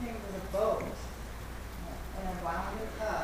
came with a boat and I wound it up